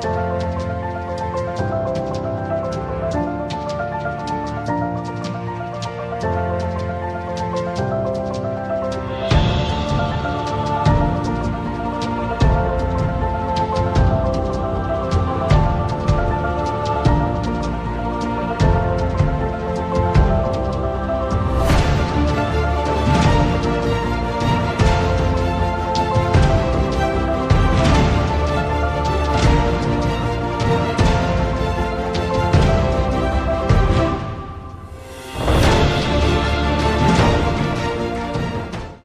Bye.